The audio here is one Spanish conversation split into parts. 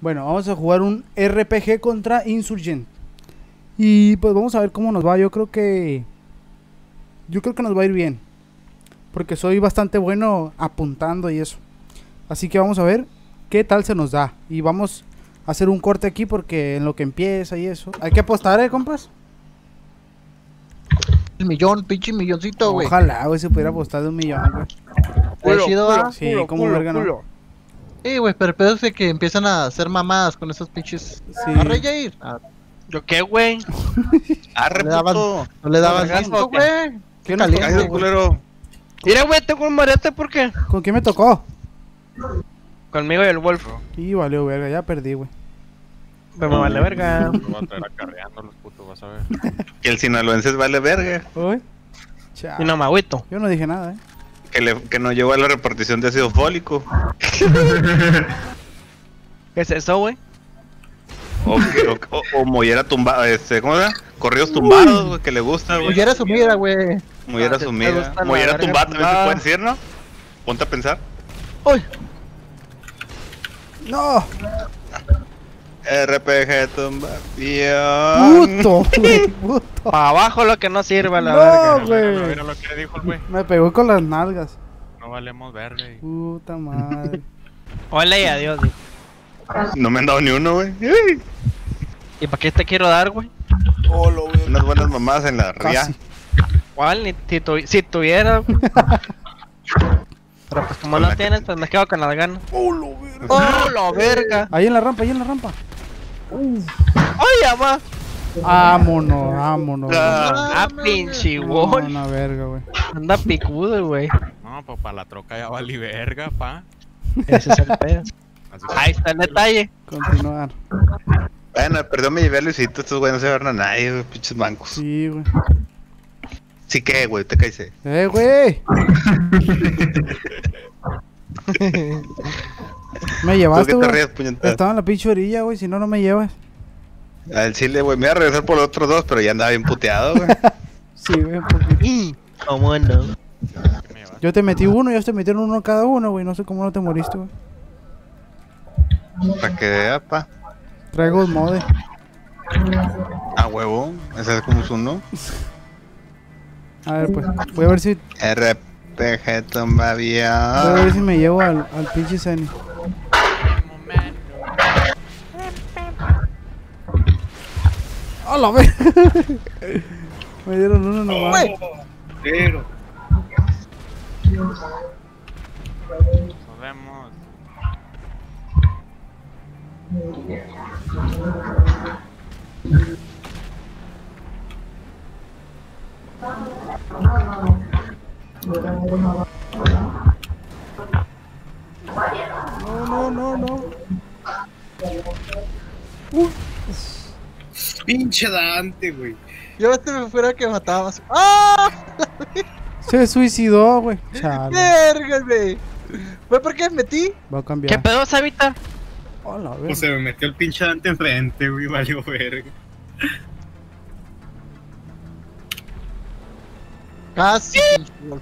Bueno, vamos a jugar un RPG contra Insurgent. Y pues vamos a ver cómo nos va. Yo creo que. Yo creo que nos va a ir bien. Porque soy bastante bueno apuntando y eso. Así que vamos a ver qué tal se nos da. Y vamos a hacer un corte aquí porque en lo que empieza y eso. Hay que apostar, ¿eh, compas? El millón, pinche milloncito, güey. Ojalá, güey, se pudiera apostar de un millón, güey. Sí, como verga no. Sí, güey, pero el pedo es de que empiezan a hacer mamadas con esos pinches. Sí. Arre, Jair. Ah, ¿Yo qué, güey? Arre, puto. no le daban Vergas, listo, ¿o qué? güey. ¿Qué caliente, culero. Mira, güey, tengo un marete, ¿por qué? ¿Con quién me tocó? Conmigo y el Wolf. Y valió verga, ya perdí, güey. Pero me vale verga. Van a traer acarreando los putos, vas a ver. Que el sinaloense vale verga. Uy. Chao. Y no me agüito. Yo no dije nada, ¿eh? Que, le, que no llegó a la repartición de ácido fólico. ¿Qué es eso, güey? O, o, o, o mollera tumbada. Este, ¿Cómo se llama? Corridos tumbados, güey, que le gusta, güey. Pues ya era sumida, güey. Mollera Ah, sumida. Mollera tumbada también se tumbada. puede decir, ¿no? Ponte a pensar. Uy, ¡No! RPG tumba. ¡Puto! güey, ¡Puto! Para abajo lo que no sirve, la No, verga. güey. Mira, mira lo que dijo el güey. Me pegó con las nalgas. No valemos verga. y- Puta madre. Hola y adiós, güey. No me han dado ni uno, güey. ¿Y para qué te quiero dar, güey? Unas buenas mamadas en la ría. ¿Cuál? Ni si, tu- si tuviera. güey. Pero pues como no tienes, pues me quedo con las ganas. ¡Oh, la verga! Ahí en la rampa, ahí en la rampa. ¡Ay, ama! Vámonos, vámonos. Ah, pinche No, güey. una verga, güey. Anda picudo, güey. No, pues para la troca ya valí verga, pa. Ese es el pedo. Ahí está el detalle. Continuar. Bueno, perdón, me llevé a Luisito. Estos güeyes no se van a nadie, güey. Pinches bancos. Sí, Sí, güey. que, güey, te caíste. ¡Eh, güey! Me ¿Tú llevaste, güey. Estaba en la pinche orilla, güey. Si no, no me llevas. Al chile, güey. Me iba a regresar por los otros dos, pero ya andaba bien puteado, güey. Sí, güey. un poquito. ¿Cómo no? Yo te metí uno, ellos te metieron uno cada uno, güey. No sé cómo no te moriste, güey. Para que vea, pa. Traigo mode. A huevo. Ese es como su uno. A ver, pues. Voy a ver si, RPG tumba voy a ver si me llevo al, al pinche Zenny. ¡A la vez! me dieron uno nomás. güey. Nos vemos. No, Pinche Dante, güey. Yo este me fuera que matabas. ¡Ah! Se suicidó, güey. Chale. ¡Vergas, güey! ¿Fue porque me metí? Va a ¿Qué cambiar. pedo, Sabita? Hola, Pues se me metió el pinche Dante enfrente, güey. Valió verga. Casi.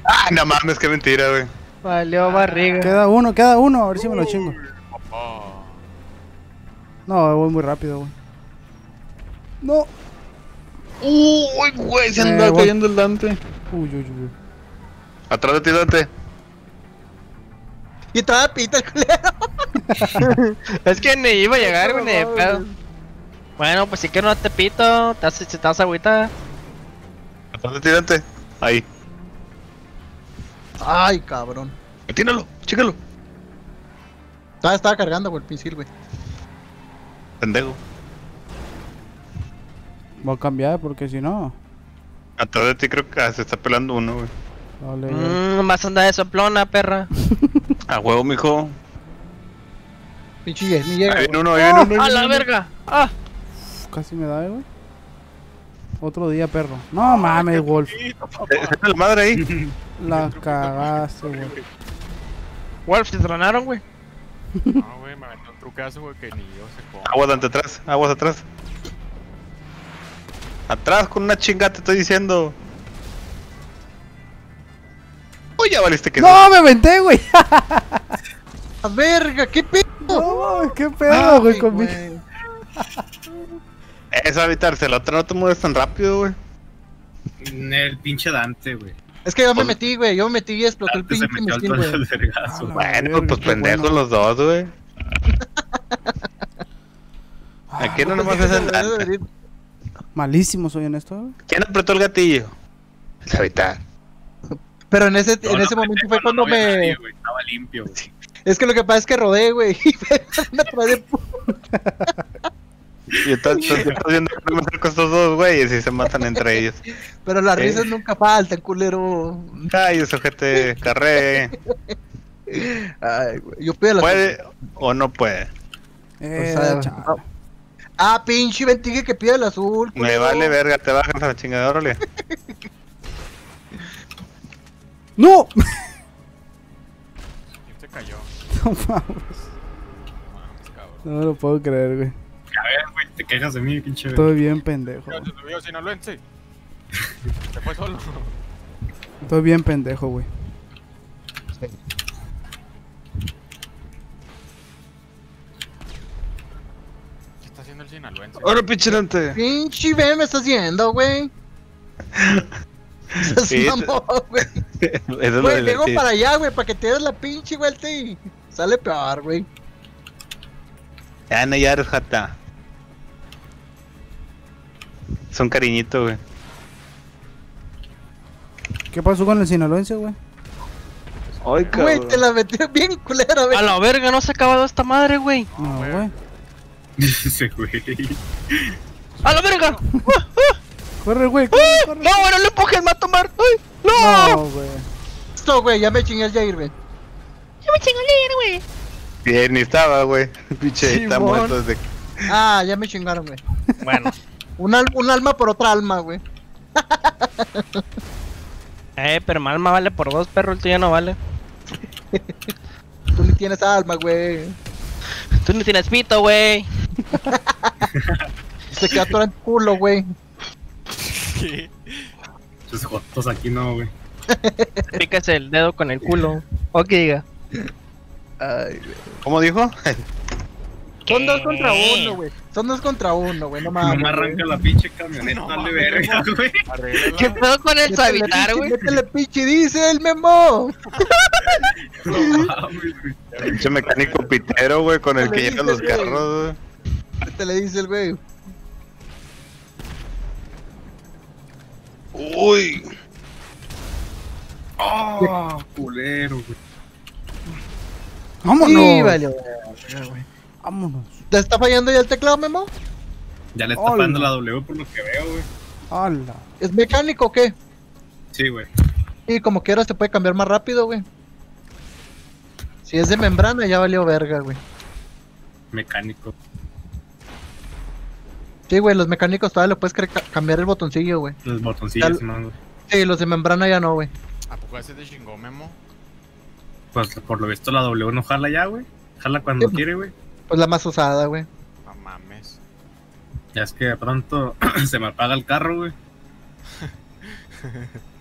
Ah, no mames, qué mentira, güey. Valió barriga. Queda uno, queda uno. A ver si me lo chingo. Oh, No, voy muy rápido, güey. No. Uy, güey, se Eh, andaba voy. cayendo el Dante. Uy, uy, uy. Atrás de ti, Dante. Y estaba pita el culero. Es que ni iba a llegar, güey, ni de No, pedo. Bueno, pues si que no te pito, te haces, te agüita. Atrás de ti, Dante. Ahí. Ay, cabrón. Atínalo, chícalo. Estaba, estaba cargando, güey, el pincel, güey. Pendejo. Voy a cambiar porque si no. Atrás de ti creo que ah, se está pelando uno, güey. Vale, Mmm, más anda de soplona, perra. A huevo, mijo. Pinche Yes, ni llega. Ahí viene uno, ahí viene uno. ahí ¡A viene la uno. verga! ¡Ah! Casi me da, eh, güey. Otro día, perro. No mames, Wolf. La madre ahí. La cagaste, güey. Wolf, te tronaron, güey. no, güey, me aventó un trucazo, güey, que ni yo sé cómo. Aguas, Dante, atrás. Aguas, atrás. Atrás con una chinga, te estoy diciendo. Uy, ya valiste que ¡No, me aventé, güey! ¡A verga! ¿Qué pedo? No qué pedo, güey, con mi-. Eso, evitarse, el otro no te mueves tan rápido, güey. El pinche Dante, güey. Es que yo me metí, güey. Yo me metí y explotó el pinche güey. vergazo. Ah, Bueno, verga, pues pendejos bueno. los dos, güey. Aquí no nomás es el Dante. Malísimo soy en esto, güey. ¿Quién apretó el gatillo? El habitar. Pero en ese, Yo en lo ese momento fue cuando no me. nadie, güey, Estaba limpio, güey. Es que lo que pasa es que rodé, güey. Y me atrás de pu- Y estás, estás- viendo que me acerco a estos dos güeyes y se matan entre ellos. Pero las Eh. risas nunca faltan, culero. Ay, ese ojete carré. Ay, güey. Yo pido la ¿Puede o no puede? Eh, O sea, chale. Ah, pinche ventigue que pide el azul. Me vale verga, te bajas a la chingada, órale. ¡No! ¿Quién se cayó? No mames. No lo puedo creer, güey. A ver, güey, te quejas de mí, pinche. Estoy bien pendejo. Se fue solo. Estoy bien pendejo, güey. Sinaloense? Ahora, pinche Dante. Pinche ve, me estás yendo, güey. Estás Sí, mamón, güey. Eso es lo Güey, vengo para allá, güey, para que te des la pinche vuelta y sale peor, güey. Ya no, ya eres jata. Es un cariñito, güey. ¿Qué pasó con el sinaloense, güey? Ay, Güey, te la metí bien culera, güey. A la verga, no se ha acabado esta madre, güey. No, güey. Güey. Ese güey. ¡A la verga! Corre, güey, corre, ¡Ah! corre. ¡No, güey, no le empujes, me va a tomar! ¡Ay! ¡No! No, güey. Esto, güey, ya me chingué el Jair, güey. ¡Ya me chingó el güey! Bien, ni estaba, güey. Pinche, está Simón. muerto desde que... Ah, ya me chingaron, güey. Bueno. Un, al- un alma por otra alma, güey. Eh, pero mi alma vale por dos, perro, el tuyo no vale. Tú ni tienes alma, güey. Tú no tienes pito, güey. Se queda todo en culo, güey. ¿Qué? Esos jotos aquí no, güey. Pícase el dedo con el culo. O que diga. Ay, güey. ¿Cómo dijo? Son dos contra uno, güey. Son dos contra uno, güey. No No mames. me arranca la pinche camioneta, No dale verga, güey. ¿Qué pedo con el pinche- güey? Métele pinche dice el memo. No mames, güey. Pinche mecánico pitero, güey, con el ¿Qué que le lleva los carros, güey. Te le dice el güey. Uy. Oh, culero, güey. Vámonos. Sí, vale, güey. Vámonos. ¿Te está fallando ya el teclado, Memo? Ya le está pagando la W por lo que veo, güey. Hola. ¿Es mecánico o qué? Sí, güey. Y como quiera se puede cambiar más rápido, güey. Si es de membrana ya valió verga, güey. Mecánico. Sí, güey, los mecánicos todavía le puedes cambiar el botoncillo, güey. Los botoncillos, güey. Sí, los de membrana ya no, güey. ¿A poco ese te chingó, Memo? Pues por lo visto la W no jala ya, güey. Jala cuando Sí, quiere, güey. Pues la más usada, güey. No mames. Ya es que de pronto se me apaga el carro, güey.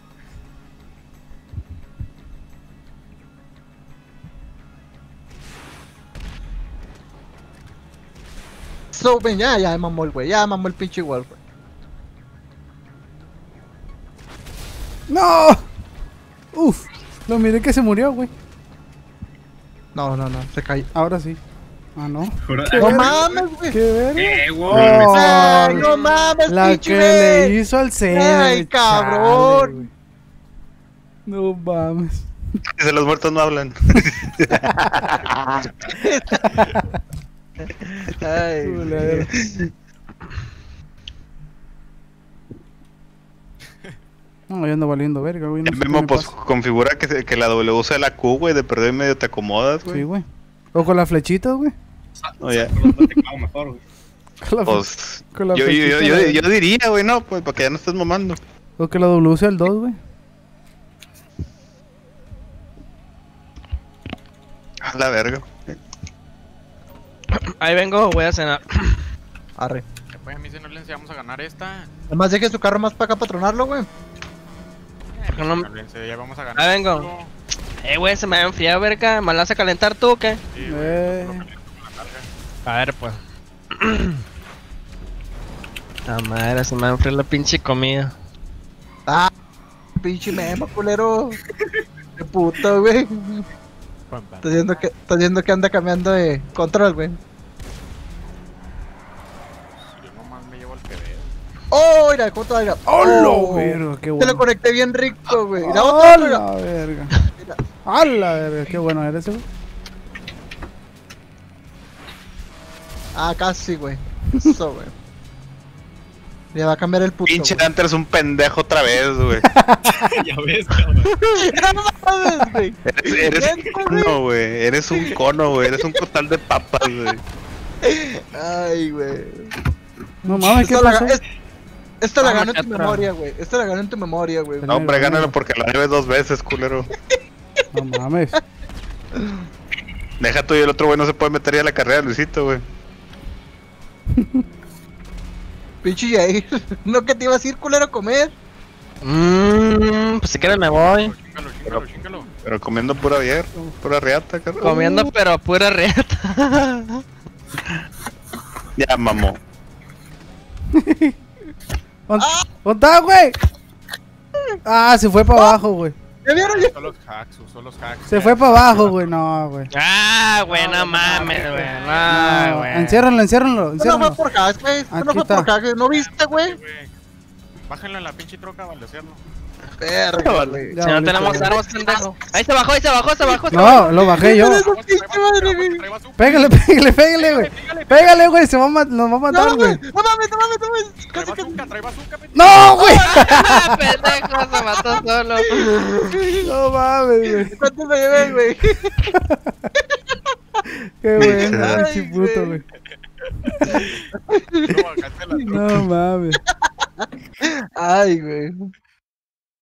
Ya, ya mamó el güey. Ya mamó el pinche Wolf, güey. ¡No! Uf. Lo miré que se murió, güey. No, no, no, se cayó. Ahora sí. Ah, no. No mames, güey. Qué verga. Eh, güey. Oh. Ay, no mames, La pinche que le hizo al Ced. Ay, cabrón. No mames. Dice, los muertos no hablan. Ay. No, yo ando valiendo verga, güey. no El mismo, pues, pasa. configura que, que la W sea la Q, güey, de perder medio te acomodas, Sí, güey. O con la flechita, güey. No, ya. Con los teclados mejor, güey. Con la fle- Pues, con la yo, yo, yo, yo diría, güey, no, pues, para que ya no estés mamando. O que la W sea el 2, güey. A la verga. Ahí vengo, voy a cenar. Arre. Ya pues a mí si no le enseñamos a ganar esta. Además deje su carro más para acá para tronarlo, güey. Eh, qué no ya vamos a ganar. Ahí vengo. Eh, güey, se me ha enfriado, verga. ¿Me la vas a calentar tú o qué? Sí, güey, Eh. lo caliento con la carga. A ver, pues. La madre, se me va a enfriar la pinche comida. Ah, pinche memo, culero. Qué puto, güey. Estás viendo que, que anda cambiando de control, güey. ¡Oh, mira! ¿Cómo te va? Mira. ¡Hola, Oh, verga! ¡Qué Te lo bueno! conecté bien rico, güey. Mira, otra, ¡A la verga! ¡A la verga! ¡Qué bueno eres, güey! Ah, casi, güey. Eso, güey. Le va a cambiar el puto. Pinche güey. Hunter es un pendejo otra vez, güey. ya ves, cabrón. No güey. Eres, eres un cono, güey. Eres un cono, güey. Eres un costal de papas, güey. Ay, güey. No mames, ¿qué la, pasó? Es- esto la Vamos, ganó en tu memoria, güey. Esto la ganó en tu memoria, güey. No, hombre, gánalo porque la debes dos veces, culero. No mames. Deja tú y el otro güey no se puede meter ya a la carrera, Luisito, güey. Pinche Jair. No que te ibas a ir, culero, a comer. Mmm, pues si quieres me voy. Chíngalo, chíngalo, chíngalo. Pero comiendo pura bier, pura riata, cabrón. Comiendo, pero pura rieta. Ya, mamó. ¿Dónde dónde está, güey? Ah, se fue para abajo, güey. ¿Ya vieron? Usó los hacks, usó los hacks. Se fue para abajo, güey. No, güey. ah, güey, no mames, güey. No, No, güey. enciérranlo, enciérranlo, Esto no fue por hacks, güey. Esto no fue está. por hacks. ¿No viste, güey? Bájenlo en la pinche troca, baldecerlo. Verga, güey. Ya, Si no tenemos armas, pendejo. Ahí se bajó, ahí se bajó, se bajó. se bajó. No, lo bajé yo. Pégale, pégale, pégale, güey. Pégale, güey. Se va a ma- nos va a matar, güey. No mames, no mames, no mames. Trae bazooka, trae bazooka. ¡No, güey! Pendejo, se mató solo. No mames, güey. ¿Cuánto me llevé, güey? Qué bueno, Ay, pinche puto, güey. No mames. Ay, güey.